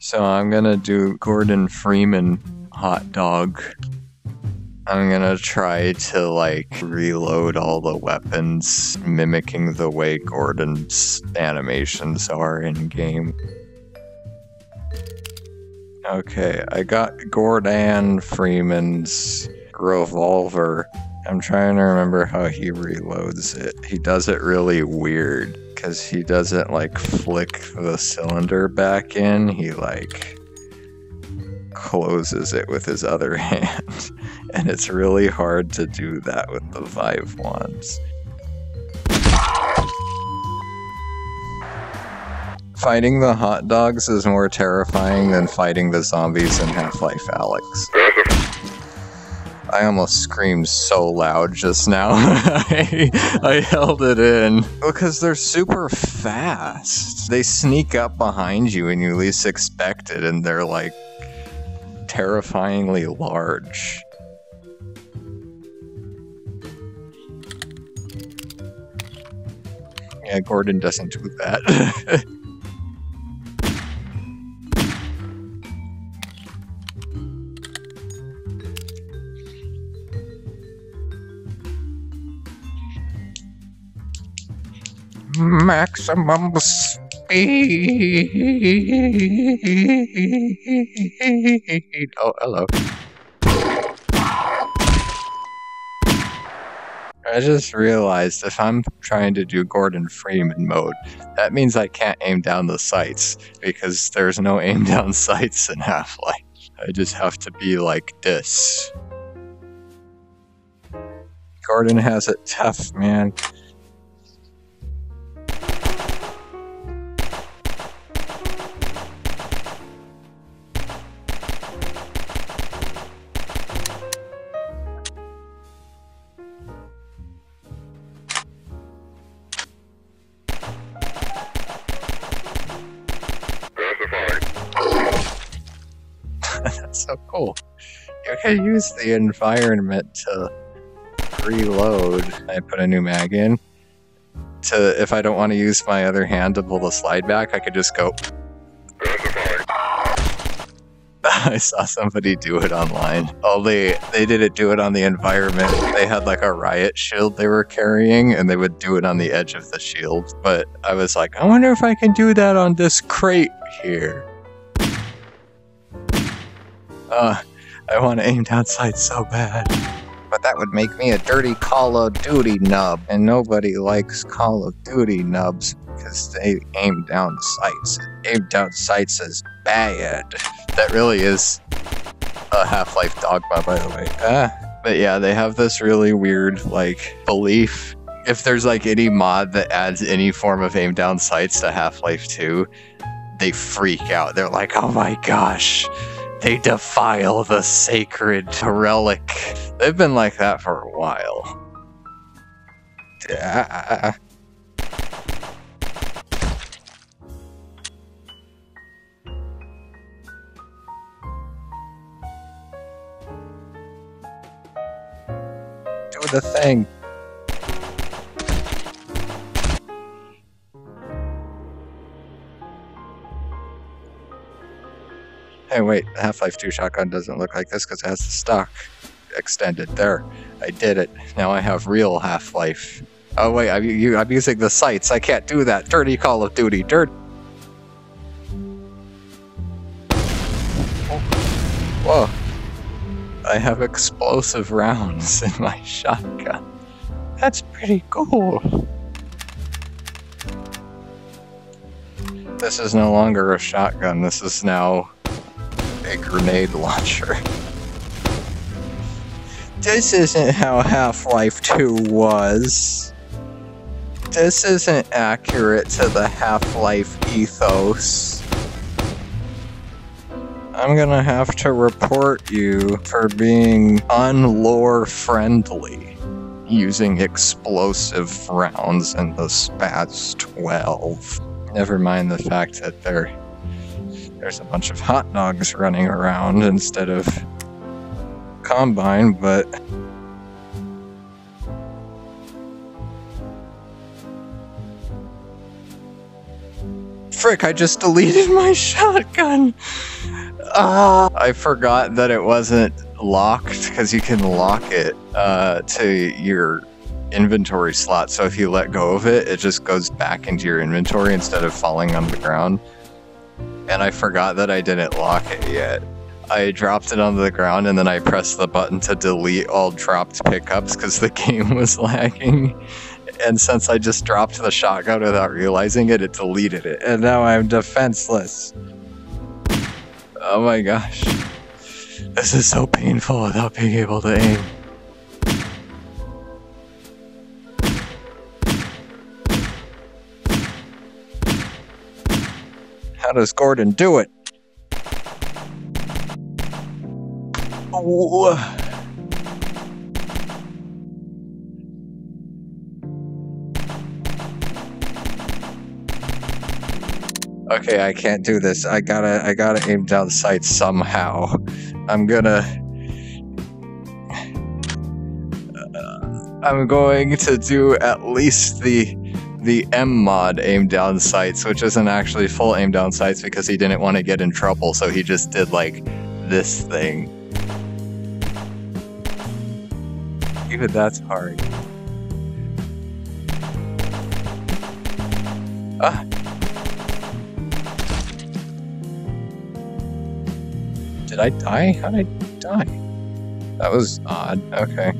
So I'm gonna do Gordon Freeman hot dog. I'm gonna try to like reload all the weapons, mimicking the way Gordon's animations are in game. Okay, I got Gordon Freeman's revolver. I'm trying to remember how he reloads it. He does it really weird because he doesn't like flick the cylinder back in. He like closes it with his other hand. And it's really hard to do that with the Vive wands. Fighting the hot dogs is more terrifying than fighting the zombies in Half-Life Alyx. I almost screamed so loud just now. I, I held it in. Because they're super fast. They sneak up behind you when you least expect it, and they're like terrifyingly large. Yeah, Gordon doesn't do that. Maximum speed. Oh, hello. I just realized if I'm trying to do Gordon Freeman mode, that means I can't aim down the sights because there's no aim down sights in Half Life. I just have to be like this. Gordon has it tough, man. That's so cool. You can use the environment to reload. I put a new mag in. To if I don't want to use my other hand to pull the slide back, I could just go. I saw somebody do it online. Oh, they they didn't do it on the environment. They had like a riot shield they were carrying, and they would do it on the edge of the shield. But I was like, I wonder if I can do that on this crate here. Uh, I want to aim down sights so bad. But that would make me a dirty Call of Duty nub, and nobody likes Call of Duty nubs because they aim down sights. Aim down sights is bad. That really is a Half-Life dogma, by the way. Ah, but yeah, they have this really weird like belief. If there's like any mod that adds any form of aim down sights to Half-Life 2, they freak out. They're like, "Oh my gosh." They defile the sacred relic. They've been like that for a while. Do the thing. Hey, wait, the Half-Life 2 shotgun doesn't look like this because it has the stock extended. There, I did it. Now I have real Half-Life. Oh wait, I'm, you, I'm using the sights. I can't do that. Dirty Call of Duty. Dirt. Whoa. I have explosive rounds in my shotgun. That's pretty cool. This is no longer a shotgun. This is now a grenade launcher. This isn't how Half-Life 2 was. This isn't accurate to the Half-Life ethos. I'm gonna have to report you for being unlore friendly using explosive rounds in the SPAS-12. Never mind the fact that they're there's a bunch of hot dogs running around instead of combine, but frick, I just deleted my shotgun. Uh, I forgot that it wasn't locked because you can lock it uh, to your inventory slot. So if you let go of it, it just goes back into your inventory instead of falling on the ground. And I forgot that I didn't lock it yet. I dropped it on the ground and then I pressed the button to delete all dropped pickups because the game was lagging. And since I just dropped the shotgun without realizing it, it deleted it. And now I'm defenseless. Oh my gosh. This is so painful without being able to aim. How does Gordon do it? Oh. Okay, I can't do this. I gotta, I gotta aim down sight somehow. I'm gonna. Uh, I'm going to do at least the the MMod aim down sights, which isn't actually full aim down sights because he didn't want to get in trouble, so he just did like this thing. Even that's hard. Ah. Did I die? How did I die? That was odd. Okay.